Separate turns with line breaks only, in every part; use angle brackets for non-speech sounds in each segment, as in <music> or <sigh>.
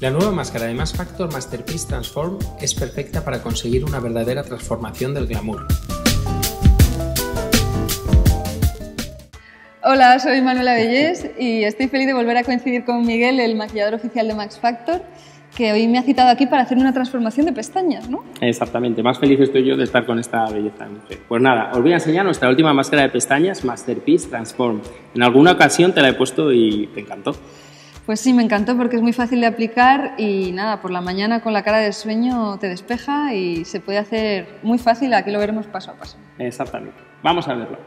La nueva máscara de Mass Factor Masterpiece Transform es perfecta para conseguir una verdadera transformación del glamour.
Hola, soy Manuela Bellés y estoy feliz de volver a coincidir con Miguel, el maquillador oficial de Max Factor, que hoy me ha citado aquí para hacer una transformación de pestañas, ¿no?
Exactamente, más feliz estoy yo de estar con esta belleza mujer. Pues nada, os voy a enseñar nuestra última máscara de pestañas, Masterpiece Transform. En alguna ocasión te la he puesto y te encantó.
Pues sí, me encantó porque es muy fácil de aplicar y nada, por la mañana con la cara de sueño te despeja y se puede hacer muy fácil, aquí lo veremos paso a paso.
Exactamente. Vamos a verlo.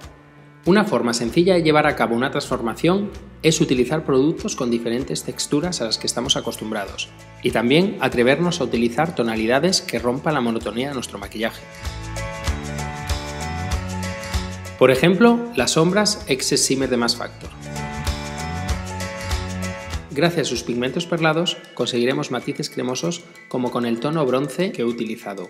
Una forma sencilla de llevar a cabo una transformación es utilizar productos con diferentes texturas a las que estamos acostumbrados y también atrevernos a utilizar tonalidades que rompan la monotonía de nuestro maquillaje. Por ejemplo, las sombras Excess Shimmer de Mass Factor. Gracias a sus pigmentos perlados conseguiremos matices cremosos como con el tono bronce que he utilizado.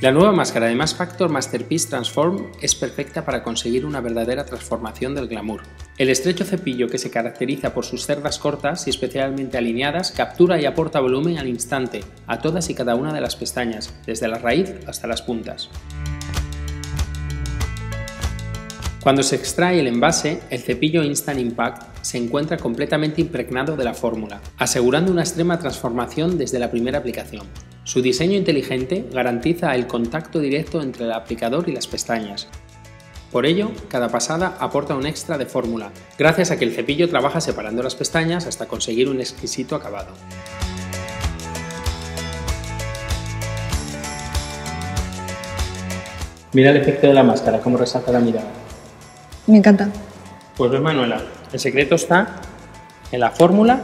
La nueva máscara de Mass Factor Masterpiece Transform es perfecta para conseguir una verdadera transformación del glamour. El estrecho cepillo que se caracteriza por sus cerdas cortas y especialmente alineadas captura y aporta volumen al instante a todas y cada una de las pestañas, desde la raíz hasta las puntas. Cuando se extrae el envase, el cepillo Instant Impact se encuentra completamente impregnado de la fórmula, asegurando una extrema transformación desde la primera aplicación. Su diseño inteligente garantiza el contacto directo entre el aplicador y las pestañas. Por ello, cada pasada aporta un extra de fórmula, gracias a que el cepillo trabaja separando las pestañas hasta conseguir un exquisito acabado.
Mira el efecto de la máscara, cómo resalta la mirada.
Me encanta.
Pues ves Manuela, el secreto está en la fórmula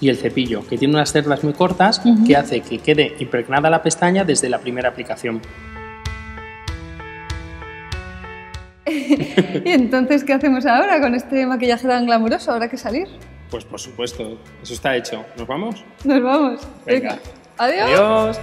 y el cepillo, que tiene unas cerdas muy cortas que hace que quede impregnada la pestaña desde la primera aplicación. <laughs>
¿Y entonces qué hacemos ahora con este maquillaje tan glamuroso? ¿Habrá que salir?
Pues por supuesto, eso está hecho. ¿Nos vamos?
Nos vamos.
Venga.
Adiós.
Adiós.